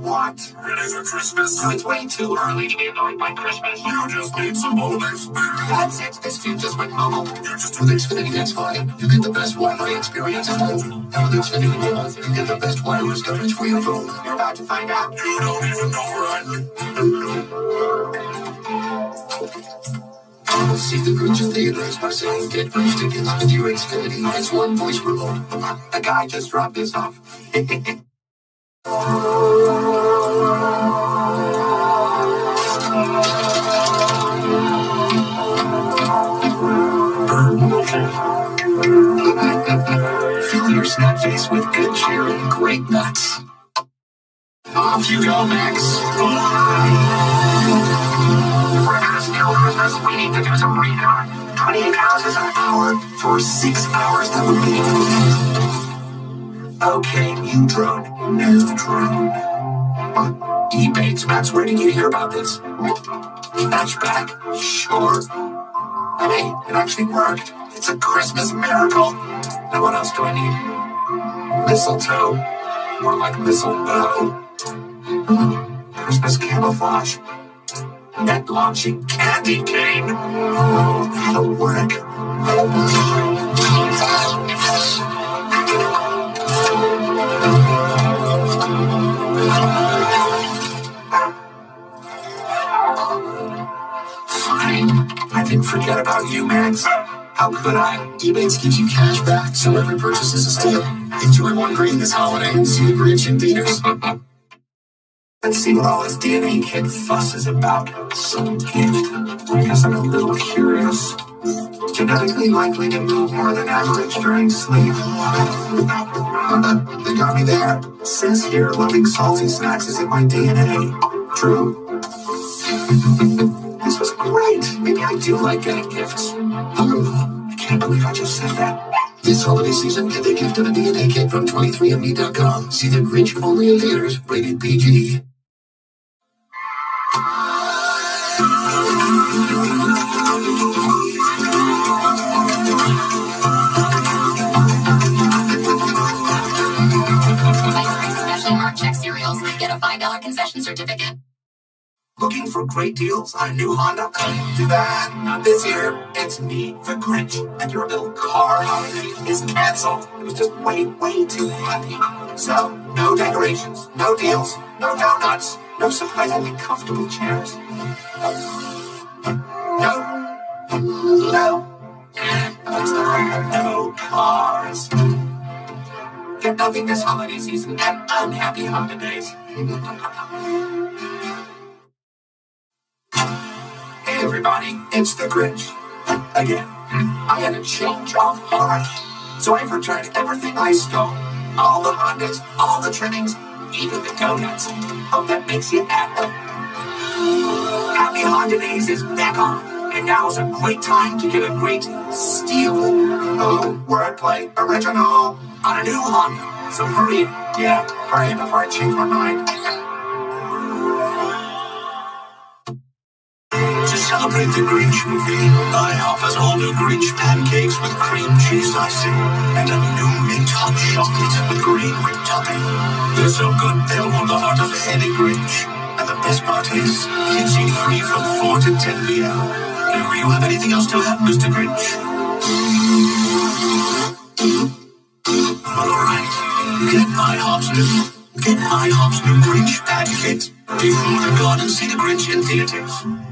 What? It isn't Christmas. It's way too early to be annoyed by Christmas. You just need some old experience. That's it. This feud just went mobile. You just with Xfinity, that's fine. You get the best Wi-Fi experience at home. And with Xfinity Mobile, you get the best wireless coverage for your phone. You're about to find out. You don't even know where I live. See the Grinch in theaters by saying get Grinch tickets your Xfinity. It's one voice remote. A guy just dropped this off. Fill your snack face with good cheer and great nuts. Off you go, Max. This new Christmas, we need to do some recon. 28 houses an hour for six hours. That would be. Okay, new drone. New drone. Ebates, Max, where did you hear about this? Hatchback? Sure. Hey, it actually worked. It's a Christmas miracle. Now what else do I need? Mistletoe. More like mistletoe. Mm, Christmas camouflage. Net launching candy cane. Oh, that'll work. Fine. I didn't forget about you, Max. How could I? Ebates gives you cash back, so every purchase is a steal. Enjoy one green this holiday and see the Grinch in theaters. Let's see what all this DNA kid fuss is about. Some gift. I guess I'm a little curious. Genetically likely to move more than average during sleep. they got me there. Says here, loving salty snacks is in my DNA. True. I do like getting gifts. Oh, I can't believe I just said that. This holiday season, get the gift of a DNA kit from 23andMe.com. See the Grinch only in theaters, rated PG. Check cereals. Get a $5 concession certificate. Looking for great deals on a new Honda? Too bad, not this year. It's me, the Grinch, and your little car holiday is canceled. It was just way, way too happy. So, no decorations, no deals, no donuts, no surprisingly comfortable chairs. No, no, and most of no cars. Get nothing this holiday season and unhappy holidays. everybody, it's the Grinch. Again, I had a change of heart. So I've returned everything I stole. All the Hondas, all the trimmings, even the donuts. Hope that makes you happy. Happy Honda Days is back on. And now is a great time to get a great steal. Oh, wordplay, original, on a new Honda. So hurry, yeah, hurry before I change my mind. Celebrate the Grinch movie, IHOP has all new Grinch pancakes with cream cheese icing and a new mint hot chocolate with green whipped topping. They're so good they'll warm the heart of any Grinch. And the best part is, kids eat free from 4 to 10 p.m. Do you have anything else to add, Mr. Grinch? Well, alright. Get IHOP's new, get IHOP's new Grinch pancakes before the and see the Grinch in theaters.